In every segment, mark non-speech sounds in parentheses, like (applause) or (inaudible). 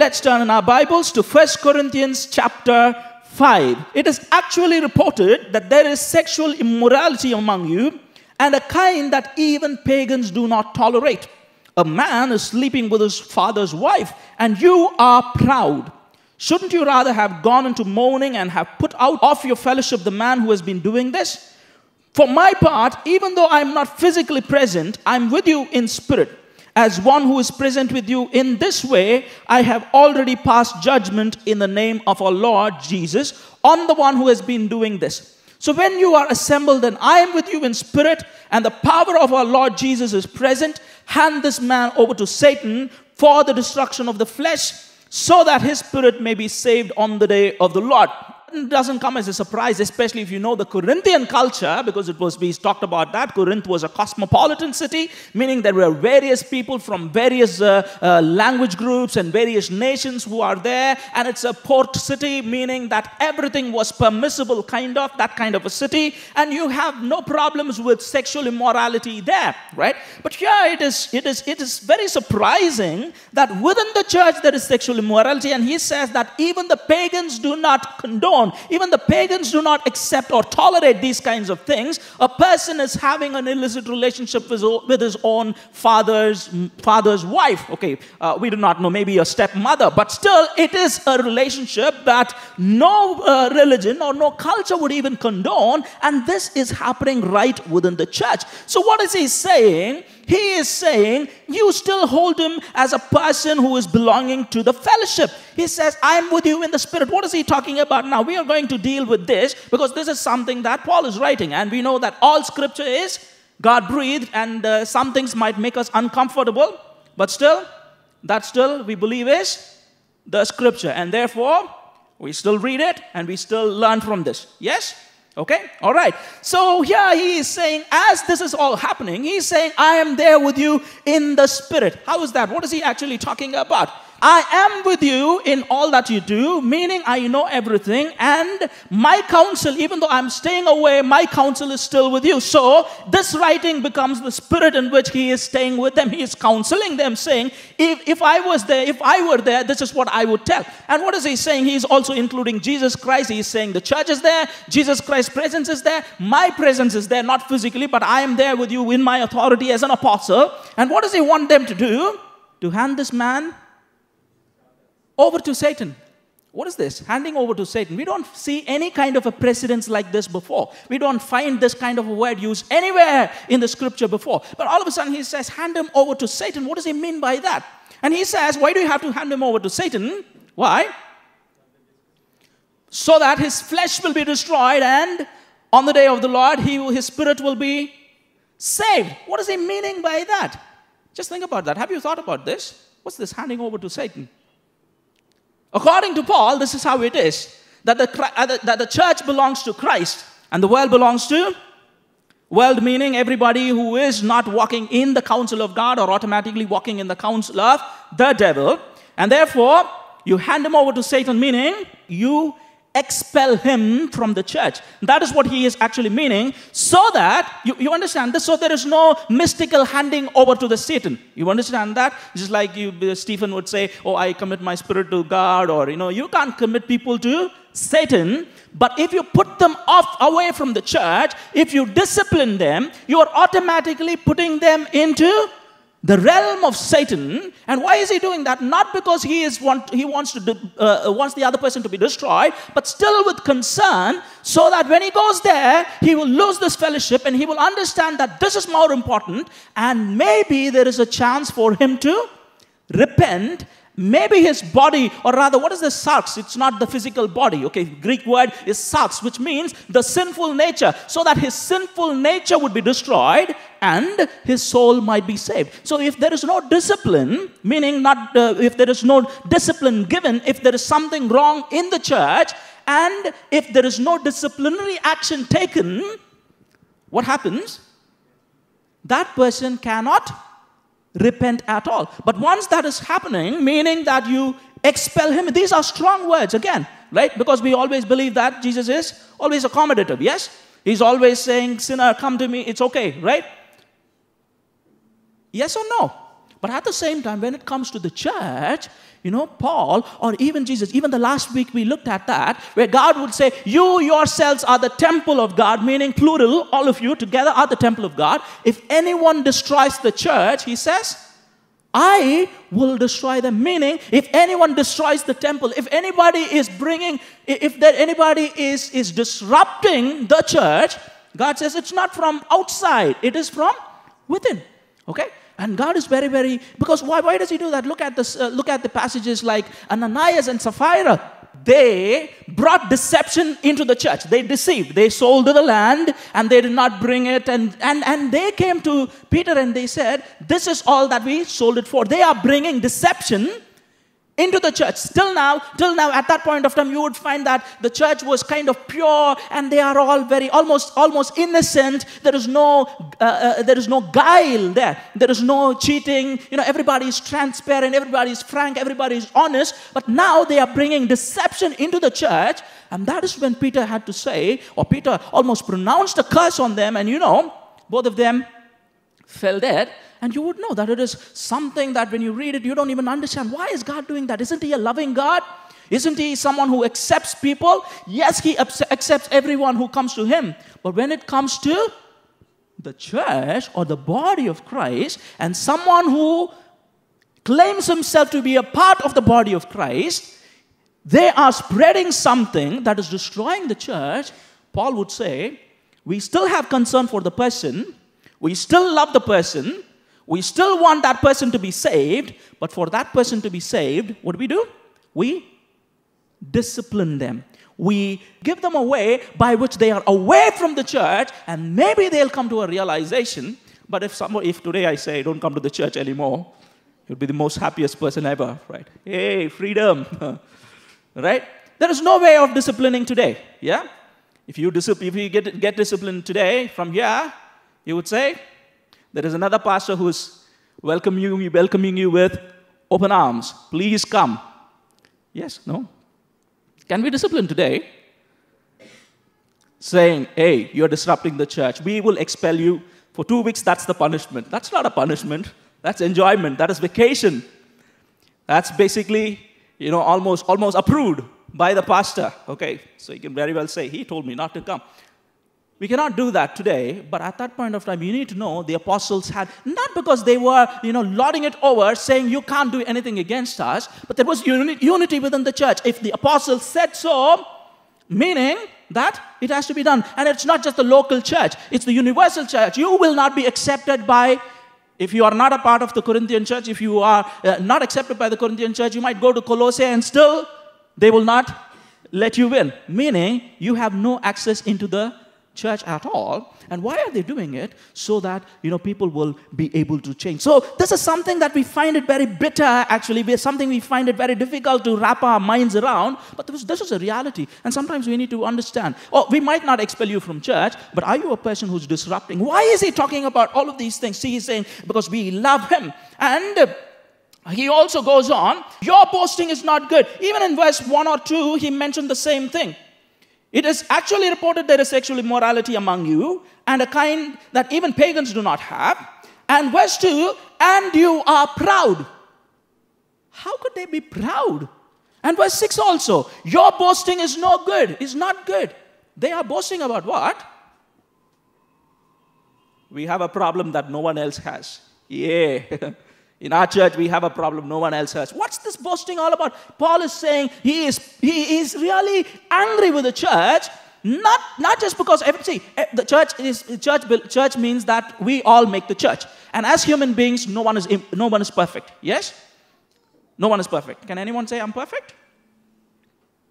let's turn in our Bibles to 1 Corinthians chapter 5. It is actually reported that there is sexual immorality among you, and a kind that even pagans do not tolerate. A man is sleeping with his father's wife, and you are proud. Shouldn't you rather have gone into mourning and have put out of your fellowship the man who has been doing this? For my part, even though I'm not physically present, I'm with you in spirit. As one who is present with you in this way, I have already passed judgment in the name of our Lord Jesus on the one who has been doing this. So when you are assembled and I am with you in spirit, and the power of our Lord Jesus is present, hand this man over to Satan for the destruction of the flesh, so that his spirit may be saved on the day of the Lord doesn't come as a surprise, especially if you know the Corinthian culture, because it was we talked about that. Corinth was a cosmopolitan city, meaning there were various people from various uh, uh, language groups and various nations who are there, and it's a port city, meaning that everything was permissible, kind of that kind of a city, and you have no problems with sexual immorality there, right? But here it is, it is, it is very surprising that within the church there is sexual immorality, and he says that even the pagans do not condone even the pagans do not accept or tolerate these kinds of things. A person is having an illicit relationship with, with his own father's, father's wife. Okay, uh, we do not know, maybe a stepmother, but still it is a relationship that no uh, religion or no culture would even condone, and this is happening right within the church. So, what is he saying? He is saying you still hold him as a person who is belonging to the fellowship. He says, I'm with you in the spirit. What is he talking about now? We are going to deal with this because this is something that Paul is writing. And we know that all scripture is God breathed, and uh, some things might make us uncomfortable, but still, that still we believe is the scripture. And therefore, we still read it and we still learn from this. Yes? Okay? All right. So here he is saying, as this is all happening, he's saying, I am there with you in the spirit. How is that? What is he actually talking about? I am with you in all that you do, meaning I know everything, and my counsel, even though I'm staying away, my counsel is still with you. So, this writing becomes the spirit in which he is staying with them. He is counseling them, saying, if, if I was there, if I were there, this is what I would tell. And what is he saying? He is also including Jesus Christ. He is saying the church is there, Jesus Christ's presence is there, my presence is there, not physically, but I am there with you in my authority as an apostle. And what does he want them to do? To hand this man over to Satan. What is this? Handing over to Satan. We don't see any kind of a precedence like this before. We don't find this kind of a word used anywhere in the scripture before. But all of a sudden he says, hand him over to Satan. What does he mean by that? And he says, why do you have to hand him over to Satan? Why? So that his flesh will be destroyed and on the day of the Lord, he, his spirit will be saved. What is he meaning by that? Just think about that. Have you thought about this? What's this handing over to Satan? According to Paul, this is how it is that the, uh, that the church belongs to Christ and the world belongs to world meaning everybody who is not walking in the counsel of God or automatically walking in the counsel of the devil. And therefore, you hand him over to Satan, meaning you expel him from the church. That is what he is actually meaning. So that, you, you understand this, so there is no mystical handing over to the Satan. You understand that? Just like you, uh, Stephen would say, oh, I commit my spirit to God, or, you know, you can't commit people to Satan. But if you put them off away from the church, if you discipline them, you are automatically putting them into the realm of Satan. And why is he doing that? Not because he, is want, he wants, to uh, wants the other person to be destroyed, but still with concern, so that when he goes there, he will lose this fellowship and he will understand that this is more important, and maybe there is a chance for him to repent maybe his body, or rather, what is the sarx? It's not the physical body. Okay, Greek word is sarx, which means the sinful nature, so that his sinful nature would be destroyed and his soul might be saved. So, if there is no discipline, meaning not uh, if there is no discipline given, if there is something wrong in the church, and if there is no disciplinary action taken, what happens? That person cannot repent at all. But once that is happening, meaning that you expel him, these are strong words again, right? Because we always believe that Jesus is always accommodative, yes? He's always saying, Sinner, come to me, it's okay, right? Yes or no? But at the same time, when it comes to the church, you know, Paul or even Jesus, even the last week we looked at that, where God would say, You yourselves are the temple of God, meaning plural, all of you together are the temple of God. If anyone destroys the church, he says, I will destroy them. Meaning, if anyone destroys the temple, if anybody is bringing, if there anybody is, is disrupting the church, God says it's not from outside, it is from within. Okay? And God is very, very, because why, why does He do that? Look at, this, uh, look at the passages like Ananias and Sapphira they brought deception into the church. They deceived. They sold the land and they did not bring it. And, and, and they came to Peter and they said, This is all that we sold it for. They are bringing deception into the church. Still now, till now, at that point of time, you would find that the church was kind of pure and they are all very almost almost innocent. There is no uh, uh, there is no guile there. There is no cheating. You know, everybody is transparent, everybody is frank, everybody is honest. But now they are bringing deception into the church, and that is when Peter had to say, or Peter almost pronounced a curse on them, and you know, both of them fell dead. And you would know that it is something that when you read it, you don't even understand. Why is God doing that? Isn't He a loving God? Isn't He someone who accepts people? Yes, He accepts everyone who comes to Him. But when it comes to the church or the body of Christ, and someone who claims himself to be a part of the body of Christ, they are spreading something that is destroying the church. Paul would say, We still have concern for the person, we still love the person, we still want that person to be saved, but for that person to be saved, what do we do? We discipline them. We give them a way by which they are away from the church, and maybe they'll come to a realization. But if if today I say, don't come to the church anymore, you'll be the most happiest person ever, right? Hey, freedom, (laughs) right? There is no way of disciplining today, yeah? If you, if you get, get disciplined today from here, you would say, there is another pastor who's welcoming you, welcoming you with open arms. Please come. Yes, no? Can we discipline today? Saying, hey, you're disrupting the church. We will expel you for two weeks. That's the punishment. That's not a punishment. That's enjoyment. That is vacation. That's basically, you know, almost, almost approved by the pastor. Okay, so you can very well say, he told me not to come. We cannot do that today, but at that point of time, you need to know the apostles had, not because they were, you know, lording it over, saying you can't do anything against us, but there was uni- unity within the church. If the apostles said so, meaning that it has to be done. And it's not just the local church, it's the universal church. You will not be accepted by, if you are not a part of the Corinthian church, if you are uh, not accepted by the Corinthian church, you might go to Colossae and still they will not let you in. Meaning, you have no access into the church at all. And why are they doing it? So that, you know, people will be able to change. So this is something that we find it very bitter, actually. Something we find it very difficult to wrap our minds around. But this, this is a reality. And sometimes we need to understand. Oh, we might not expel you from church, but are you a person who's disrupting? Why is he talking about all of these things? See, he's saying, because we love him. And he also goes on, your boasting is not good. Even in verse 1 or 2, he mentioned the same thing. It is actually reported there is sexual immorality among you, and a kind that even pagans do not have. And verse 2 and you are proud. How could they be proud? And verse 6 also, your boasting is no good, is not good. They are boasting about what? We have a problem that no one else has. Yeah. (laughs) In our church, we have a problem no one else has. What's this boasting all about? Paul is saying he is, he is really angry with the church, not, not just because, see, eh, the church, is, church, church means that we all make the church. And as human beings, no one, is, no one is perfect. Yes? No one is perfect. Can anyone say I'm perfect?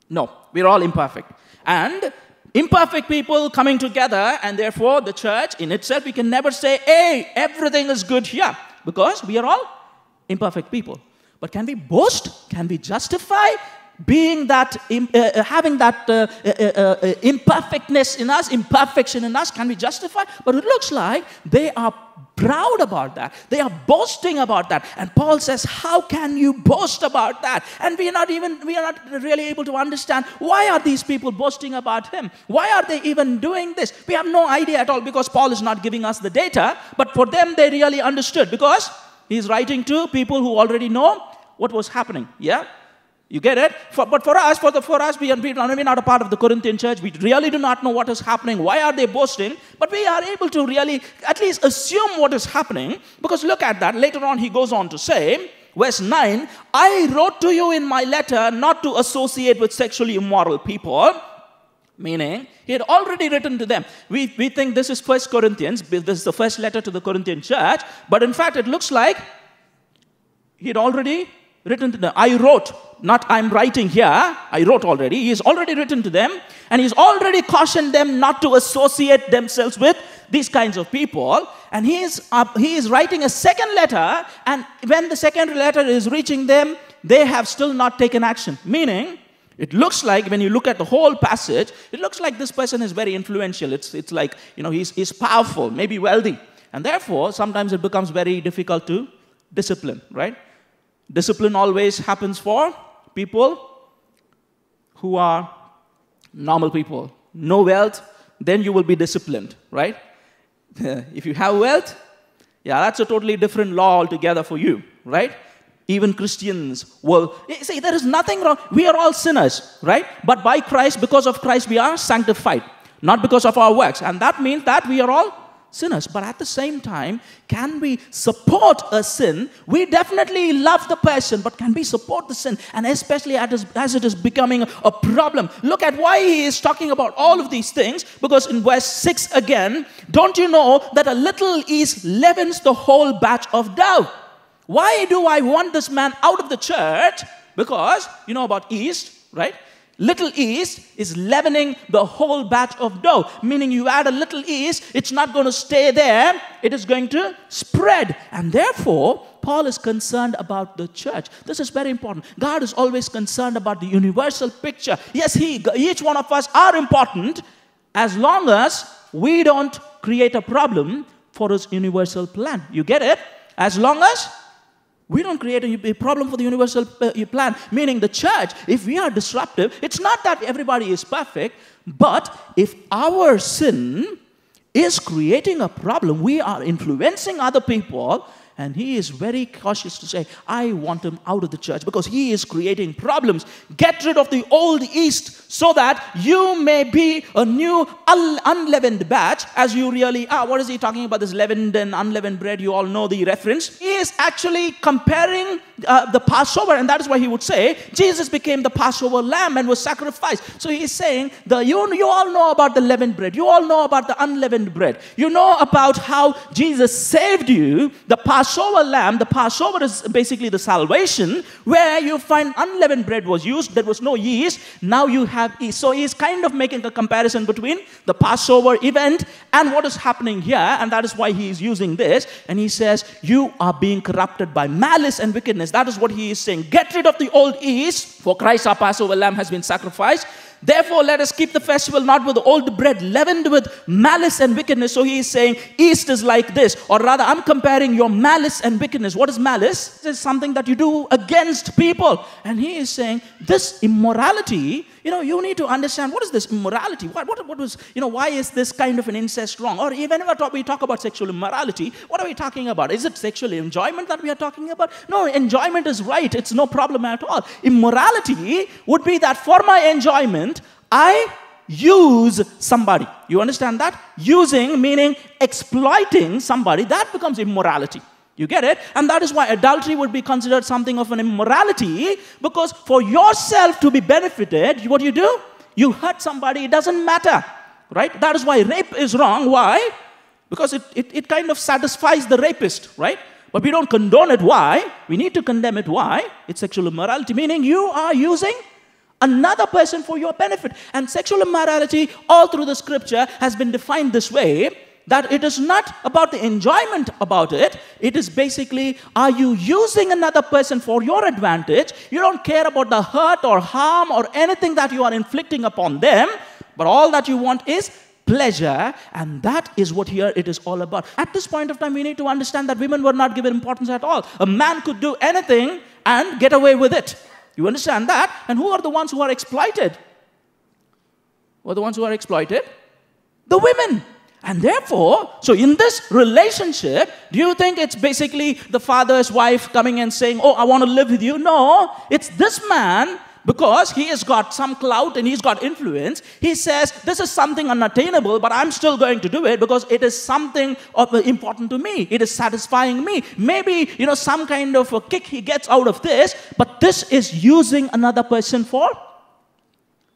No, we're all imperfect. And imperfect people coming together, and therefore the church in itself, we can never say, hey, everything is good here, because we are all imperfect people. But can we boast? Can we justify being that, uh, uh, having that uh, uh, uh, uh, imperfectness in us, imperfection in us? Can we justify? But it looks like they are proud about that. They are boasting about that. And Paul says, How can you boast about that? And we are not even, we are not really able to understand why are these people boasting about him? Why are they even doing this? We have no idea at all because Paul is not giving us the data, but for them they really understood because He's writing to people who already know what was happening. Yeah? You get it? For, but for us, for, the, for us, we are, we not a part of the Corinthian church. We really do not know what is happening. Why are they boasting? But we are able to really at least assume what is happening. Because look at that. Later on, he goes on to say, verse 9, I wrote to you in my letter not to associate with sexually immoral people. Meaning, he had already written to them. We, we think this is First Corinthians, this is the first letter to the Corinthian church, but in fact, it looks like he had already written to them. I wrote, not I'm writing here, I wrote already. He's already written to them, and he's already cautioned them not to associate themselves with these kinds of people. And he is, uh, he is writing a second letter, and when the second letter is reaching them, they have still not taken action. Meaning, it looks like, when you look at the whole passage, it looks like this person is very influential. It's, it's like, you know, he's, he's powerful, maybe wealthy. And therefore, sometimes it becomes very difficult to discipline, right? Discipline always happens for people who are normal people. No wealth, then you will be disciplined, right? (laughs) if you have wealth, yeah, that's a totally different law altogether for you, right? Even Christians will say there is nothing wrong. We are all sinners, right? But by Christ, because of Christ, we are sanctified, not because of our works. And that means that we are all sinners. But at the same time, can we support a sin? We definitely love the person, but can we support the sin? And especially as it is becoming a problem. Look at why he is talking about all of these things. Because in verse 6 again, don't you know that a little yeast leavens the whole batch of dough? Why do I want this man out of the church? Because you know about yeast, right? Little yeast is leavening the whole batch of dough, meaning you add a little yeast, it's not going to stay there, it is going to spread. And therefore, Paul is concerned about the church. This is very important. God is always concerned about the universal picture. Yes, he, each one of us are important as long as we don't create a problem for his universal plan. You get it? As long as we don't create a, problem for the universal uh, plan, meaning the church. If we are disruptive, it's not that everybody is perfect, but if our sin is creating a problem, we are influencing other people, and he is very cautious to say, I want him out of the church because he is creating problems. Get rid of the old yeast so that you may be a new unleavened batch as you really are. What is he talking about? This leavened and unleavened bread. You all know the reference. He is actually comparing uh, the Passover, and that is why he would say, Jesus became the Passover lamb and was sacrificed. So he is saying, the, you, you all know about the leavened bread. You all know about the unleavened bread. You know about how Jesus saved you, the Passover lamb, the Passover is basically the salvation, where you find unleavened bread was used, there was no yeast, now you have yeast. So he's kind of making a comparison between the Passover event and what is happening here, and that is why he is using this. And he says, You are being corrupted by malice and wickedness. That is what he is saying. Get rid of the old yeast, for Christ our Passover lamb has been sacrificed. Therefore, let us keep the festival not with old bread leavened with malice and wickedness. So he is saying, East is like this. Or rather, I'm comparing your malice and wickedness. What is malice? It is something that you do against people. And he is saying, This immorality you know, you need to understand what is this immorality? What, what, what was, you know, why is this kind of an incest wrong? Or even if we talk about sexual immorality, what are we talking about? Is it sexual enjoyment that we are talking about? No, enjoyment is right. It's no problem at all. Immorality would be that for my enjoyment, I use somebody. You understand that? Using meaning exploiting somebody, that becomes immorality. You get it? And that is why adultery would be considered something of an immorality because for yourself to be benefited, what do you do? You hurt somebody, it doesn't matter. Right? That is why rape is wrong. Why? Because it, it, it kind of satisfies the rapist, right? But we don't condone it. Why? We need to condemn it. Why? It's sexual immorality, meaning you are using another person for your benefit. And sexual immorality, all through the scripture, has been defined this way that it is not about the enjoyment about it. It is basically, are you using another person for your advantage? You don't care about the hurt or harm or anything that you are inflicting upon them, but all that you want is pleasure, and that is what here it is all about. At this point of time, we need to understand that women were not given importance at all. A man could do anything and get away with it. You understand that? And who are the ones who are exploited? Who are the ones who are exploited? The women. And therefore, so in this relationship, do you think it's basically the father's wife coming and saying, Oh, I want to live with you? No, it's this man because he has got some clout and he's got influence, he says, This is something unattainable, but I'm still going to do it because it is something uh, important to me. It is satisfying me. Maybe, you know, some kind of a kick he gets out of this, but this is using another person for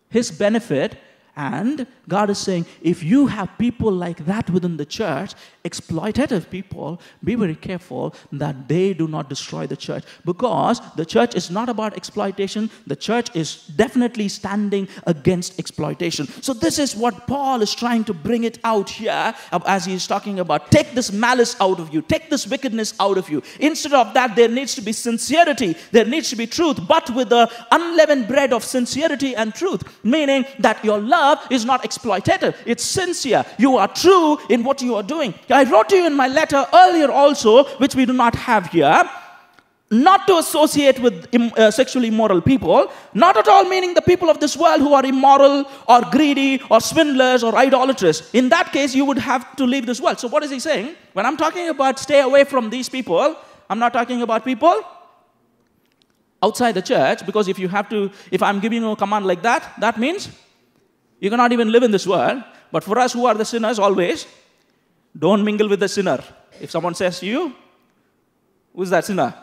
his benefit and God is saying, if you have people like that within the church, exploitative people, be very careful that they do not destroy the church. Because the church is not about exploitation, the church is definitely standing against exploitation. So, this is what Paul is trying to bring it out here as he is talking about take this malice out of you, take this wickedness out of you. Instead of that, there needs to be sincerity, there needs to be truth, but with the unleavened bread of sincerity and truth, meaning that your love is not exploitative, it's sincere. You are true in what you are doing. I wrote to you in my letter earlier also, which we do not have here not to associate with uh, sexually immoral people, not at all meaning the people of this world who are immoral or greedy or swindlers or idolaters. In that case, you would have to leave this world. So, what is he saying? When I'm talking about stay away from these people, I'm not talking about people outside the church, because if you have to, if I'm giving you a command like that, that means you cannot even live in this world. But for us who are the sinners, always, don't mingle with the sinner. If someone says to you, Who's that sinner?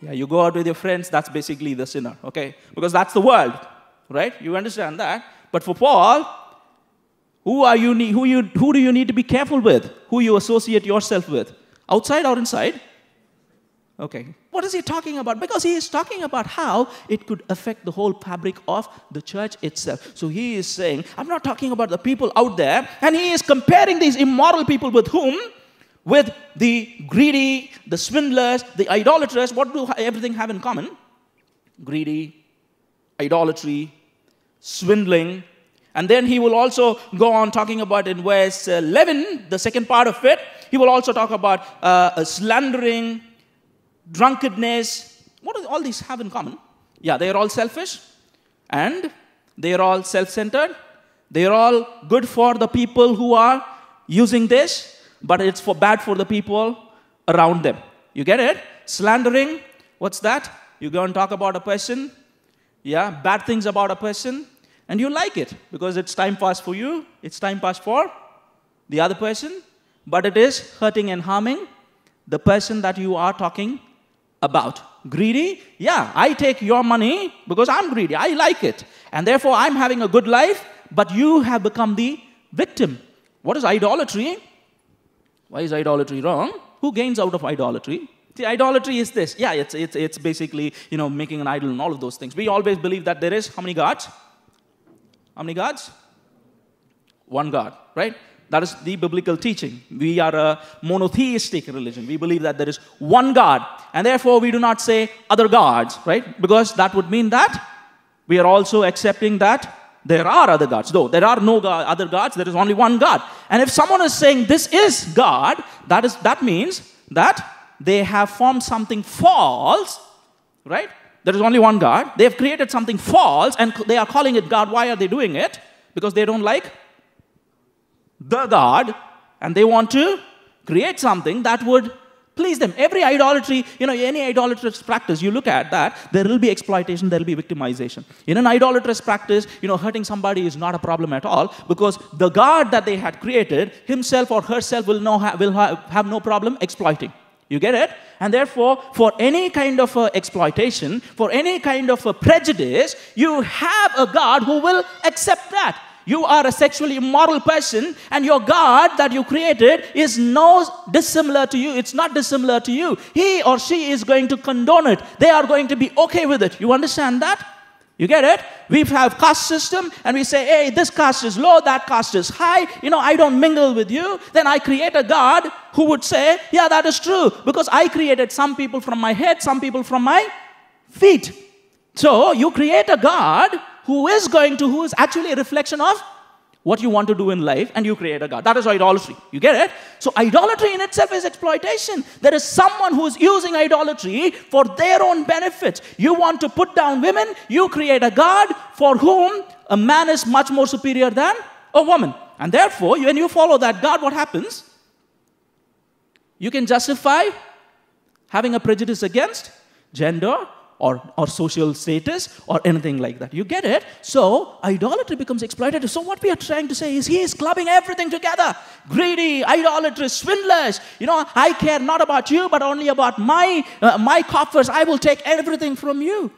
Yeah, you go out with your friends, that's basically the sinner, okay? Because that's the world, right? You understand that. But for Paul, who, are you, who, you, who do you need to be careful with? Who you associate yourself with? Outside or inside? Okay. What is he talking about? Because he is talking about how it could affect the whole fabric of the church itself. So he is saying, I'm not talking about the people out there, and he is comparing these immoral people with whom? With the greedy, the swindlers, the idolaters. What do everything have in common? Greedy, idolatry, swindling. And then he will also go on talking about in verse 11, the second part of it, he will also talk about uh, slandering, drunkenness. What do all these have in common? Yeah, they are all selfish and they are all self centered. They are all good for the people who are using this, but it's for bad for the people around them. You get it? Slandering, what's that? You go and talk about a person, yeah, bad things about a person, and you like it because it's time pass for you, it's time pass for the other person, but it is hurting and harming the person that you are talking about. Greedy? Yeah, I take your money because I'm greedy. I like it. And therefore, I'm having a good life, but you have become the victim. What is idolatry? Why is idolatry wrong? Who gains out of idolatry? See, idolatry is this. Yeah, it's, it's, it's basically, you know, making an idol and all of those things. We always believe that there is how many gods? How many gods? One God, right? That is the biblical teaching. We are a monotheistic religion. We believe that there is one God, and therefore we do not say other gods, right? Because that would mean that we are also accepting that there are other gods. Though there are no God, other gods, there is only one God. And if someone is saying this is God, that, is, that means that they have formed something false, right? There is only one God. They have created something false and they are calling it God. Why are they doing it? Because they don't like the God and they want to create something that would please them. Every idolatry, you know, any idolatrous practice, you look at that, there will be exploitation, there will be victimization. In an idolatrous practice, you know, hurting somebody is not a problem at all because the God that they had created, himself or herself, will, know, will have no problem exploiting. You get it? And therefore, for any kind of exploitation, for any kind of prejudice, you have a God who will accept that you are a sexually immoral person and your God that you created is no dissimilar to you. It's not dissimilar to you. He or she is going to condone it. They are going to be okay with it. You understand that? You get it? We have caste system and we say, hey, this caste is low, that caste is high. You know, I don't mingle with you. Then I create a God who would say, yeah, that is true. Because I created some people from my head, some people from my feet. So you create a God who is going to, who is actually a reflection of what you want to do in life, and you create a God. That is idolatry. You get it? So, idolatry in itself is exploitation. There is someone who is using idolatry for their own benefit. You want to put down women, you create a God for whom a man is much more superior than a woman. And therefore, when you follow that God, what happens? You can justify having a prejudice against gender or, or social status or anything like that. You get it? So, idolatry becomes exploitative. So, what we are trying to say is he is clubbing everything together greedy, idolatrous, swindlers. You know, I care not about you, but only about my, uh, my coffers. I will take everything from you.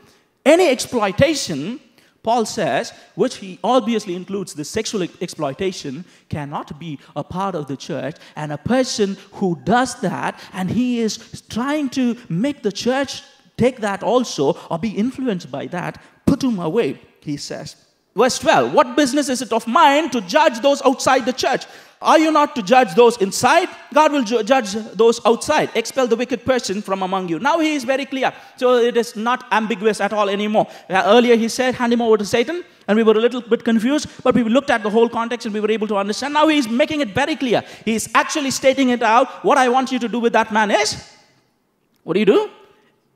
Any exploitation Paul says, which he obviously includes the sexual exploitation, cannot be a part of the church. And a person who does that and he is trying to make the church take that also or be influenced by that, put him away, he says. Verse 12 What business is it of mine to judge those outside the church? Are you not to judge those inside? God will ju- judge those outside. Expel the wicked person from among you. Now he is very clear. So it is not ambiguous at all anymore. Uh, earlier he said, hand him over to Satan. And we were a little bit confused, but we looked at the whole context and we were able to understand. Now he's making it very clear. He's actually stating it out. What I want you to do with that man is, what do you do?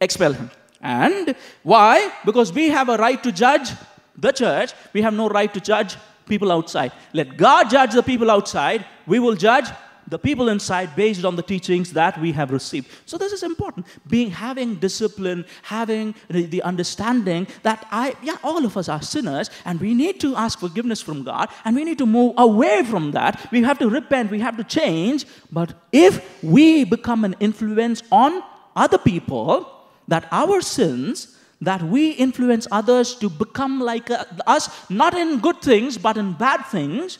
Expel him. And why? Because we have a right to judge the church. We have no right to judge people outside. Let God judge the people outside. We will judge the people inside based on the teachings that we have received. So this is important. Being having discipline, having the, the, understanding that I yeah, all of us are sinners and we need to ask forgiveness from God and we need to move away from that. We have to repent, we have to change. But if we become an influence on other people, that our sins that we influence others to become like uh, us, not in good things, but in bad things,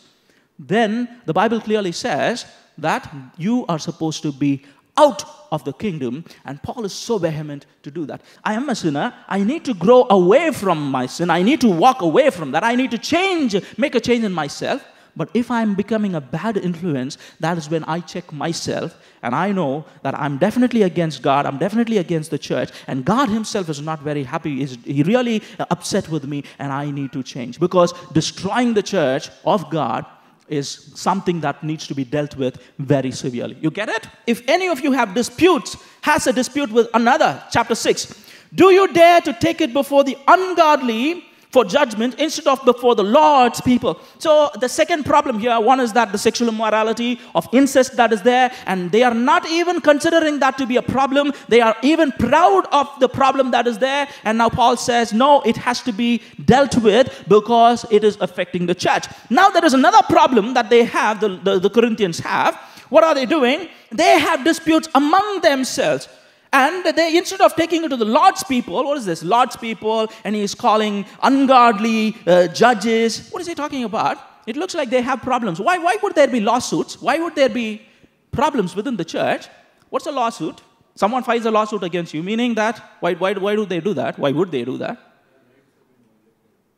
then the Bible clearly says that you are supposed to be out of the kingdom. And Paul is so vehement to do that. I am a sinner. I need to grow away from my sin. I need to walk away from that. I need to change, make a change in myself. But if I'm becoming a bad influence, that is when I check myself and I know that I'm definitely against God, I'm definitely against the church, and God Himself is not very happy. He's he really uh, upset with me, and I need to change. Because destroying the church of God is something that needs to be dealt with very severely. You get it? If any of you have disputes, has a dispute with another, chapter 6, do you dare to take it before the ungodly? For judgment instead of before the Lord's people. So, the second problem here one is that the sexual immorality of incest that is there, and they are not even considering that to be a problem. They are even proud of the problem that is there. And now Paul says, no, it has to be dealt with because it is affecting the church. Now, there is another problem that they have, the, the, the Corinthians have. What are they doing? They have disputes among themselves. And they, instead of taking it to the Lord's people, what is this? Lord's people, and he's calling ungodly uh, judges. What is he talking about? It looks like they have problems. Why, why would there be lawsuits? Why would there be problems within the church? What's a lawsuit? Someone files a lawsuit against you, meaning that, why, why, why do they do that? Why would they do that?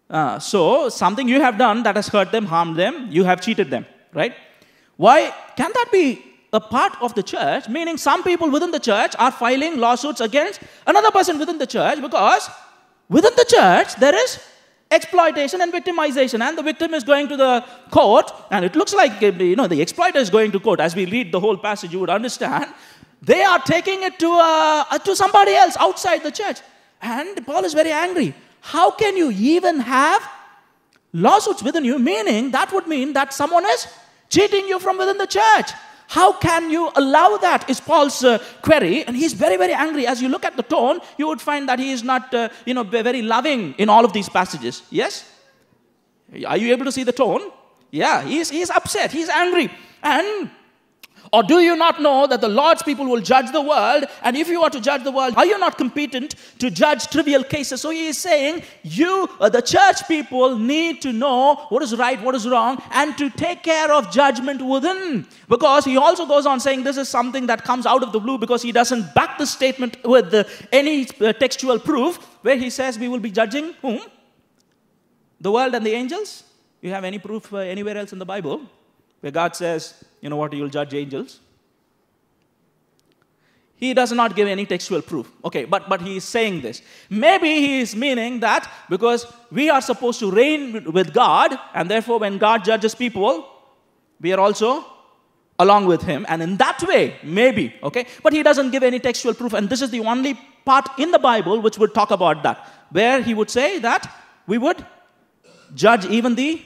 Uh, so, something you have done that has hurt them, harmed them, you have cheated them, right? Why can that be a part of the church, meaning some people within the church are filing lawsuits against another person within the church because within the church there is exploitation and victimization and the victim is going to the court and it looks like you know the exploiter is going to court. As we read the whole passage you would understand (laughs) they are taking it to, uh, to somebody else outside the church. And paul is very angry. How can you even have lawsuits within you? Meaning that would mean that someone is cheating you from within the church how can you allow that? Is Paul's uh, query, and he's very, very angry. As you look at the tone, you would find that he is not, uh, you know, very loving in all of these passages. Yes? Are you able to see the tone? Yeah, he's, he's upset, he's angry. And or do you not know that the Lord's people will judge the world? And if you are to judge the world, are you not competent to judge trivial cases? So he is saying, you, uh, the church people, need to know what is right, what is wrong, and to take care of judgment within. Because he also goes on saying this is something that comes out of the blue because he doesn't back the statement with any uh, textual proof where he says we will be judging whom? The world and the angels? You have any proof uh, anywhere else in the Bible where God says, you know what, you'll judge angels. He does not give any textual proof. Okay, but, but he is saying this. Maybe he is meaning that because we are supposed to reign with God, and therefore when God judges people, we are also along with him. And in that way, maybe, okay? But he doesn't give any textual proof, and this is the only part in the Bible which would talk about that, where he would say that we would judge even the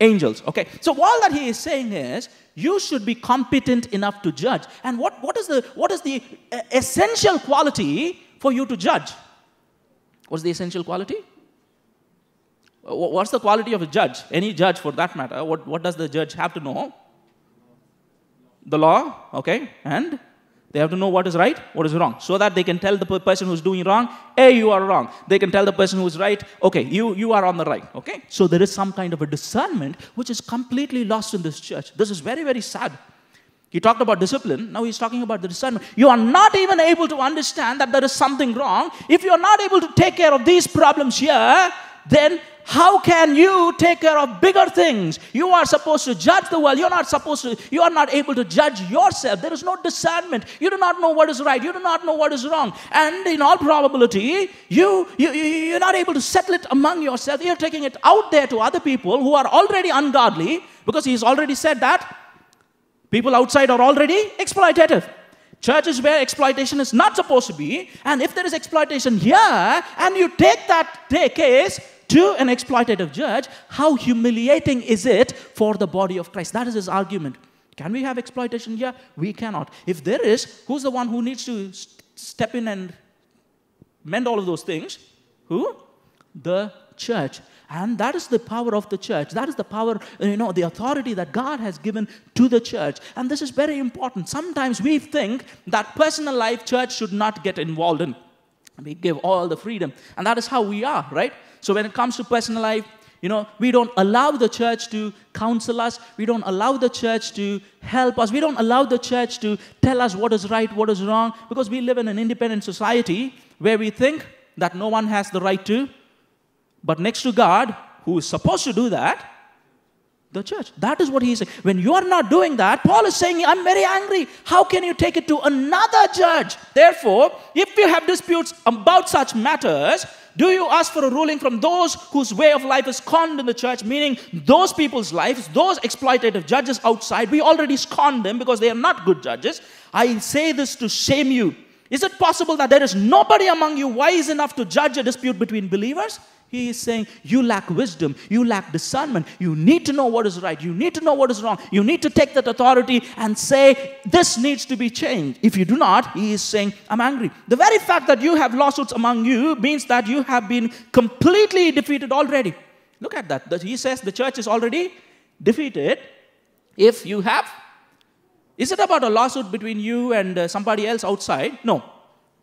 angels. Okay. So all that he is saying is you should be competent enough to judge. And what, what is the what is the uh, essential quality for you to judge? What's the essential quality? Uh, what's the quality of a judge? Any judge for that matter. What, what does the judge have to know? The law, okay, and they have to know what is right, what is wrong, so that they can tell the person who's doing wrong, hey, you are wrong. They can tell the person who's right, okay, you, you are on the right, okay? So there is some kind of a discernment which is completely lost in this church. This is very, very sad. He talked about discipline, now he's talking about the discernment. You are not even able to understand that there is something wrong. If you are not able to take care of these problems here, then how can you take care of bigger things? You are supposed to judge the world. You're not supposed to, you are not able to judge yourself. There is no discernment. You do not know what is right. You do not know what is wrong. And in all probability, you, you, you're not able to settle it among yourself. You're taking it out there to other people who are already ungodly because he's already said that people outside are already exploitative. Churches where exploitation is not supposed to be, and if there is exploitation here, and you take that case to an exploitative judge, how humiliating is it for the body of Christ? That is his argument. Can we have exploitation here? We cannot. If there is, who's the one who needs to step in and mend all of those things? Who? The church. And that is the power of the church. That is the power, you know, the authority that God has given to the church. And this is very important. Sometimes we think that personal life church should not get involved in. We give all the freedom. And that is how we are, right? So when it comes to personal life, you know, we don't allow the church to counsel us. We don't allow the church to help us. We don't allow the church to tell us what is right, what is wrong, because we live in an independent society where we think that no one has the right to. But next to God, who is supposed to do that, the church. That is what he's saying. When you are not doing that, Paul is saying, I'm very angry. How can you take it to another judge? Therefore, if you have disputes about such matters, do you ask for a ruling from those whose way of life is scorned in the church, meaning those people's lives, those exploitative judges outside? We already scorn them because they are not good judges. I say this to shame you. Is it possible that there is nobody among you wise enough to judge a dispute between believers? He is saying, You lack wisdom. You lack discernment. You need to know what is right. You need to know what is wrong. You need to take that authority and say, This needs to be changed. If you do not, he is saying, I'm angry. The very fact that you have lawsuits among you means that you have been completely defeated already. Look at that. He says the church is already defeated. If you have, is it about a lawsuit between you and uh, somebody else outside? No.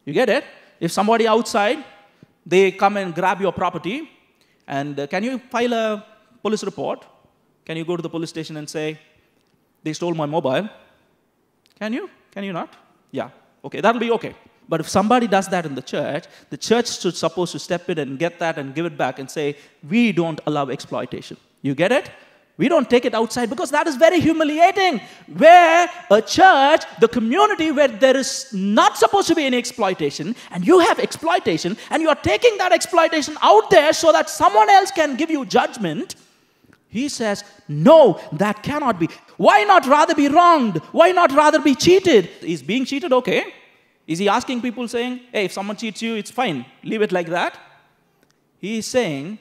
You get it? If somebody outside they come and grab your property, and uh, can you file a police report? Can you go to the police station and say, they stole my mobile? Can you? Can you not? Yeah. Okay, that'll be okay. But if somebody does that in the church, the church should supposed to step in and get that and give it back and say, we don't allow exploitation. You get it? We don't take it outside because that is very humiliating. Where a church, the community where there is not supposed to be any exploitation, and you have exploitation, and you are taking that exploitation out there so that someone else can give you judgment. He says, No, that cannot be. Why not rather be wronged? Why not rather be cheated? Is being cheated okay? Is he asking people saying, Hey, if someone cheats you, it's fine, leave it like that? He is saying,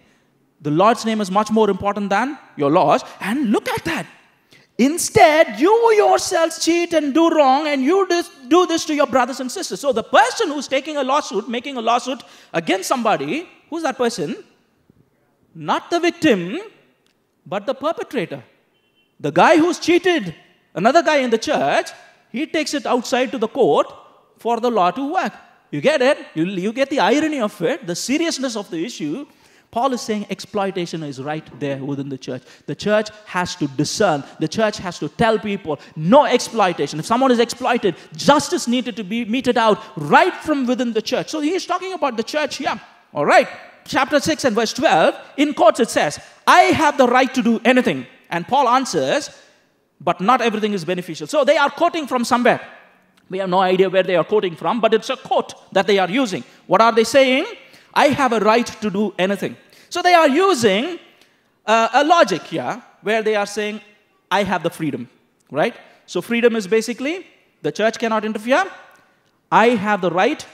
the Lord's name is much more important than your laws. And look at that. Instead, you yourselves cheat and do wrong, and you do this to your brothers and sisters. So, the person who's taking a lawsuit, making a lawsuit against somebody, who's that person? Not the victim, but the perpetrator. The guy who's cheated another guy in the church, he takes it outside to the court for the law to work. You get it? You, you get the irony of it, the seriousness of the issue. Paul is saying exploitation is right there within the church. The church has to discern. The church has to tell people no exploitation. If someone is exploited, justice needed to be meted out right from within the church. So he is talking about the church here. All right. Chapter 6 and verse 12, in quotes it says, I have the right to do anything. And Paul answers, but not everything is beneficial. So they are quoting from somewhere. We have no idea where they are quoting from, but it's a quote that they are using. What are they saying? I have a right to do anything. So they are using uh, a logic here where they are saying, I have the freedom, right? So freedom is basically the church cannot interfere. I have the right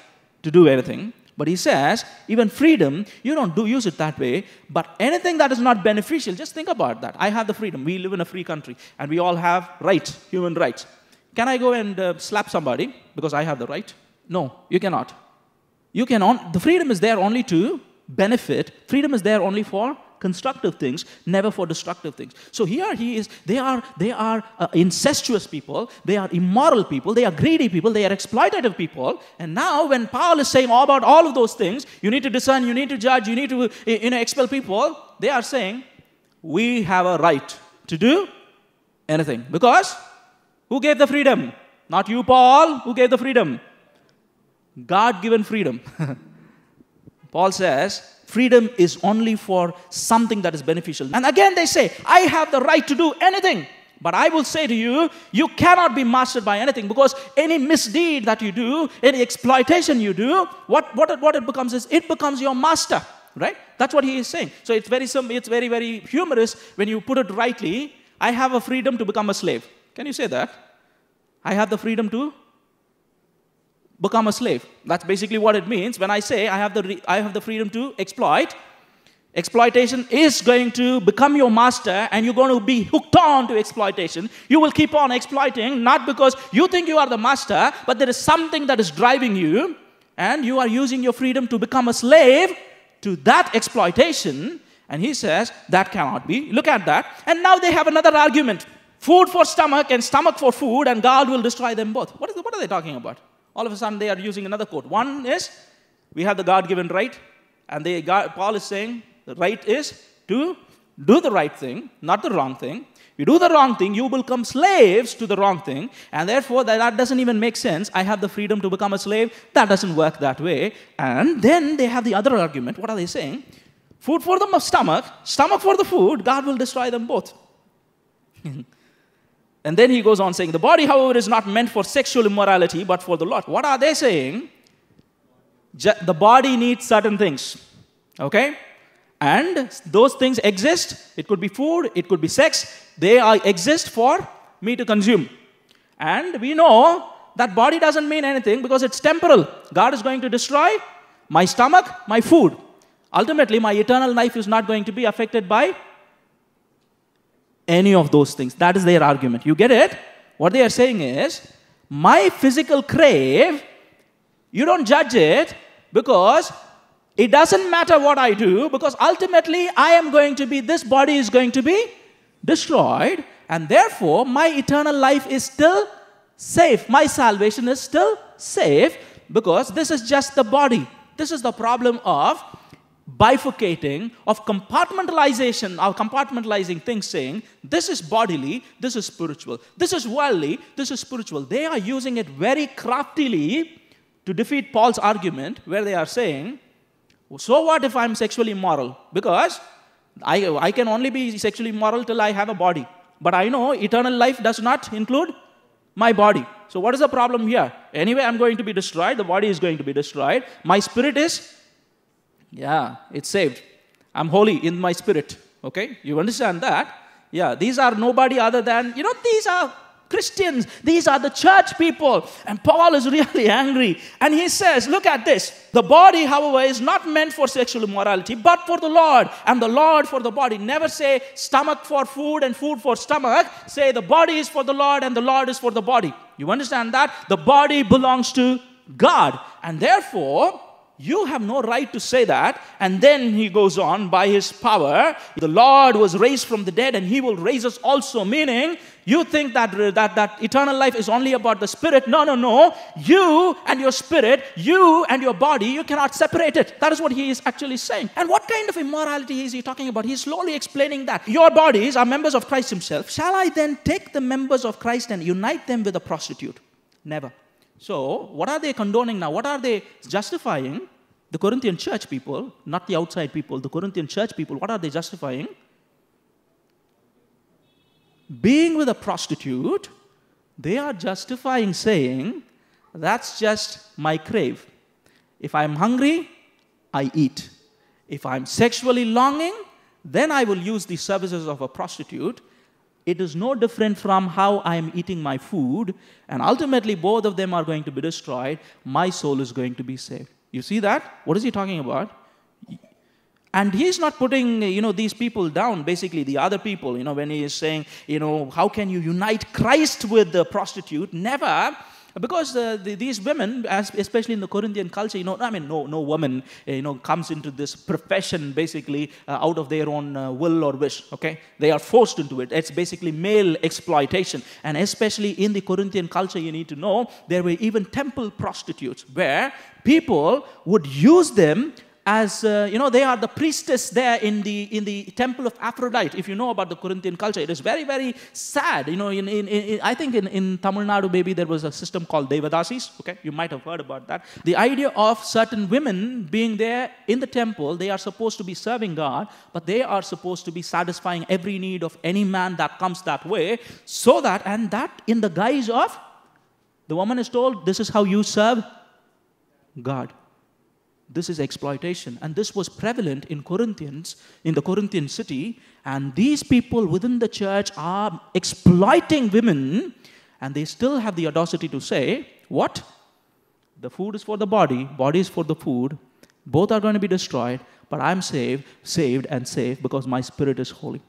to do anything. But he says, even freedom, you don't do use it that way. But anything that is not beneficial, just think about that. I have the freedom. We live in a free country, and we all have rights, human rights. Can I go and uh, slap somebody because I have the right? No, you cannot. You cannot. The freedom is there only to benefit. Freedom is there only for constructive things, never for destructive things. So here he is, they are, they are uh, incestuous people, they are immoral people, they are greedy people, they are exploitative people. And now when Paul is saying all about all of those things, you need to discern, you need to judge, you need to you know, expel people, they are saying, we have a right to do anything. Because who gave the freedom? Not you, Paul. Who gave the freedom? God given freedom. (laughs) Paul says, freedom is only for something that is beneficial. And again, they say, I have the right to do anything. But I will say to you, you cannot be mastered by anything because any misdeed that you do, any exploitation you do, what, what, it, what it becomes is it becomes your master, right? That's what he is saying. So it's very, it's very, very humorous when you put it rightly. I have a freedom to become a slave. Can you say that? I have the freedom to become a slave. That's basically what it means. When I say I have the, I have the freedom to exploit, exploitation is going to become your master and you're going to be hooked on to exploitation. You will keep on exploiting, not because you think you are the master, but there is something that is driving you and you are using your freedom to become a slave to that exploitation. And he says that cannot be. Look at that. And now they have another argument food for stomach and stomach for food, and God will destroy them both. What, is, what are they talking about? All of a sudden, they are using another quote. One is, we have the God given right, and they, God, Paul is saying the right is to do the right thing, not the wrong thing. If You do the wrong thing, you will become slaves to the wrong thing, and therefore that, that doesn't even make sense. I have the freedom to become a slave. That doesn't work that way. And then they have the other argument. What are they saying? Food for the stomach, stomach for the food, God will destroy them both. (laughs) And then he goes on saying, The body, however, is not meant for sexual immorality, but for the Lord. What are they saying? The body needs certain things. Okay? And those things exist. It could be food, it could be sex. They are, exist for me to consume. And we know that body doesn't mean anything because it's temporal. God is going to destroy my stomach, my food. Ultimately, my eternal life is not going to be affected by any of those things. That is their argument. You get it? What they are saying is, my physical crave, you don't judge it because it doesn't matter what I do, because ultimately I am going to be, this body is going to be destroyed, and therefore my eternal life is still safe. My salvation is still safe because this is just the body. This is the problem of bifurcating, of compartmentalization, of compartmentalizing things, saying this is bodily, this is spiritual, this is worldly, this is spiritual. They are using it very craftily to defeat Paul's argument, where they are saying, so what if I'm sexually immoral? Because I, I can only be sexually immoral till I have a body. But I know eternal life does not include my body. So, what is the problem here? Anyway, I'm going to be destroyed. The body is going to be destroyed. My spirit is yeah, it's saved. I'm holy in my spirit. Okay? You understand that? Yeah, these are nobody other than, you know, these are Christians. These are the church people. And Paul is (laughs) really angry. And he says, Look at this. The body, however, is not meant for sexual immorality, but for the Lord. And the Lord for the body. Never say stomach for food and food for stomach. Say the body is for the Lord and the Lord is for the body. You understand that? The body belongs to God. And therefore, you have no right to say that. And then he goes on, by his power, the Lord was raised from the dead and he will raise us also. Meaning, you think that, that, that eternal life is only about the spirit. No, no, no. You and your spirit, you and your body, you cannot separate it. That is what he is actually saying. And what kind of immorality is he talking about? He's slowly explaining that. Your bodies are members of Christ himself. Shall I then take the members of Christ and unite them with a prostitute? Never. So, what are they condoning now? What are they justifying? The Corinthian church people, not the outside people, the Corinthian church people, what are they justifying? Being with a prostitute, they are justifying saying, that's just my crave. If I'm hungry, I eat. If I'm sexually longing, then I will use the services of a prostitute. It is no different from how I am eating my food, and ultimately both of them are going to be destroyed. My soul is going to be saved. You see that? What is he talking about? And he's not putting, you know, these people down, basically the other people, you know, when he is saying, you know, how can you unite Christ with the prostitute? Never. Because uh, the, these women, especially in the Corinthian culture, you know, I mean, no, no woman, uh, you know, comes into this profession basically uh, out of their own uh, will or wish. Okay, they are forced into it. It's basically male exploitation, and especially in the Corinthian culture, you need to know there were even temple prostitutes where people would use them as uh, you know they are the priestess there in the in the temple of aphrodite. If you know about the corinthian culture it is very very sad. You know in, in, in i think in, in tamil nadu maybe there was a system called devadasis. Okay you might have heard about that. The idea of certain women being there in the temple they are supposed to be serving god but they are supposed to be satisfying every need of any man that comes that way. So that and that in the guise of the woman is told this is how you serve god this is exploitation. And this was prevalent in Corinthians, in the Corinthian city. And these people within the church are exploiting women. And they still have the audacity to say, What? The food is for the body, body is for the food. Both are going to be destroyed, but I'm saved, saved and safe because my spirit is holy.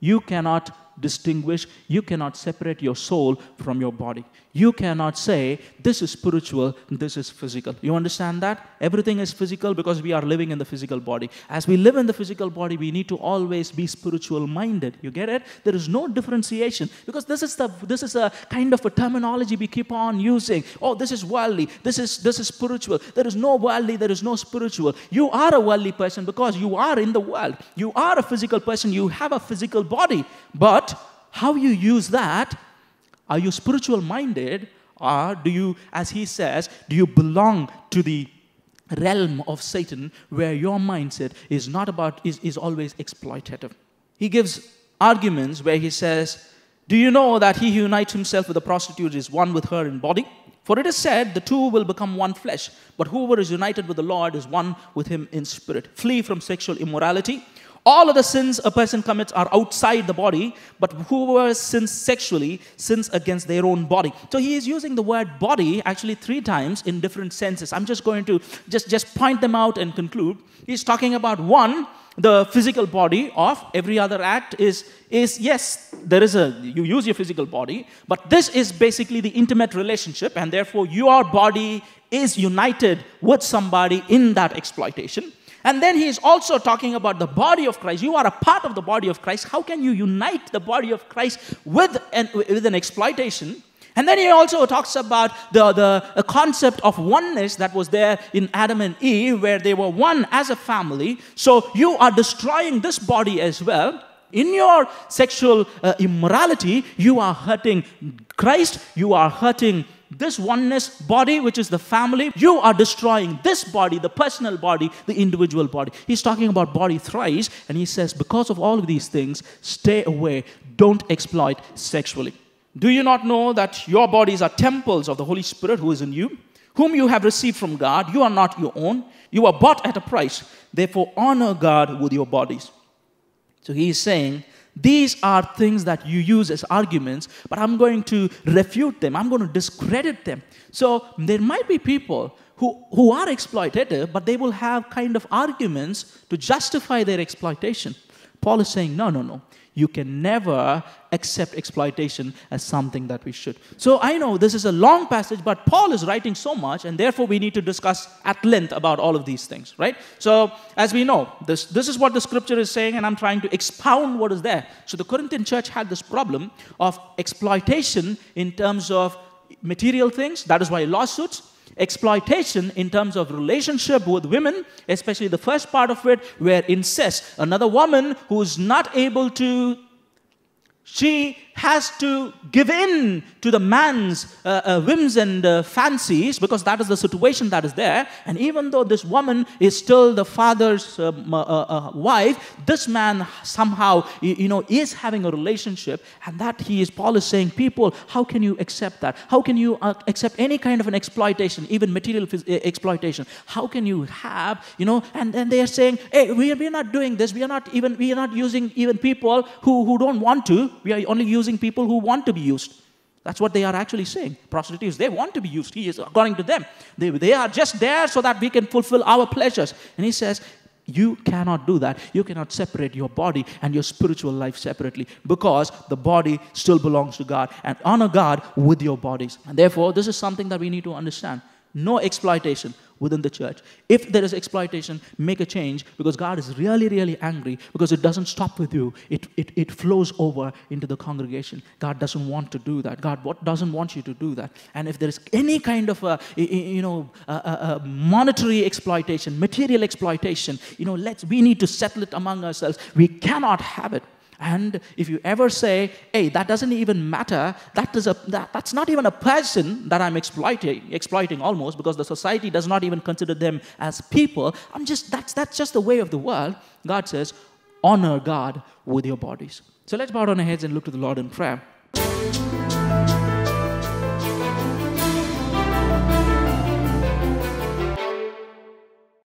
You cannot distinguish, you cannot separate your soul from your body. You cannot say, this is spiritual, this is physical. You understand that? Everything is physical because we are living in the physical body. As we live in the physical body, we need to always be spiritual minded. You get it? There is no differentiation because this is the this is a kind of a terminology we keep on using. Oh, this is worldly, this is this is spiritual. There is no worldly, there is no spiritual. You are a worldly person because you are in the world. You are a physical person, you have a physical body. But how you use that are you spiritual minded? Or do you, as he says, do you belong to the realm of Satan where your mindset is not about, is, is always exploitative? He gives arguments where he says, Do you know that he who unites himself with a prostitute is one with her in body? For it is said, The two will become one flesh. But whoever is united with the Lord is one with him in spirit. Flee from sexual immorality. All of the sins a person commits are outside the body, but whoever sins sexually sins against their own body. So he is using the word body actually three times in different senses. I'm just going to just, just point them out and conclude. He's talking about one, the physical body of every other act is, is yes, there is a, you use your physical body, but this is basically the intimate relationship, and therefore your body is united with somebody in that exploitation. And then he is also talking about the body of Christ. You are a part of the body of Christ. How can you unite the body of Christ with an, with an exploitation? And then he also talks about the, the concept of oneness that was there in Adam and Eve, where they were one as a family. So you are destroying this body as well. In your sexual uh, immorality, you are hurting Christ, you are hurting this oneness body, which is the family, you are destroying this body, the personal body, the individual body. He's talking about body thrice, and he says, because of all of these things, stay away, don't exploit sexually. Do you not know that your bodies are temples of the Holy Spirit who is in you, whom you have received from God? You are not your own, you are bought at a price. Therefore, honor God with your bodies. So he is saying, these are things that you use as arguments, but I'm going to refute them. I'm going to discredit them. So there might be people who, who are exploitative, but they will have kind of arguments to justify their exploitation. Paul is saying, no, no, no. You can never accept exploitation as something that we should. So I know this is a long passage, but Paul is writing so much, and therefore we need to discuss at length about all of these things, right? So as we know, this, this is what the scripture is saying, and I'm trying to expound what is there. So the Corinthian church had this problem of exploitation in terms of material things, that is why lawsuits exploitation in terms of relationship with women, especially the first part of it, where incest. Another woman who's not able to, she has to give in to the man's uh, uh, whims and uh, fancies because that is the situation that is there. And even though this woman is still the father's um, wife, this man somehow, you, you, know, is having a relationship. And that he is, Paul is saying, people, how can you accept that? How can you accept any kind of an exploitation, even material exploitation? How can you have, you know, and, then they are saying, hey, we are, we are not doing this. We are not even, we are not using even people who, who don't want to. We are only using using people who want to be used. That's what they are actually saying. Prostitutes, they want to be used. He is, according to them, they, they are just there so that we can fulfill our pleasures. And he says, you cannot do that. You cannot separate your body and your spiritual life separately because the body still belongs to God and honor God with your bodies. And therefore, this is something that we need to understand. No exploitation within the church. If there is exploitation, make a change because God is really, really angry because it doesn't stop with you. It, it, it flows over into the congregation. God doesn't want to do that. God what doesn't want you to do that. And if there is any kind of uh, a, you know, a, a, a monetary exploitation, material exploitation, you know, let's, we need to settle it among ourselves. We cannot have it. And if you ever say, hey, that doesn't even matter, that is a, that, that's not even a person that I'm exploiting, exploiting almost, because the society does not even consider them as people. I'm just, that's, that's just the way of the world. God says, honor God with your bodies. So let's bow down our heads and look to the Lord in prayer.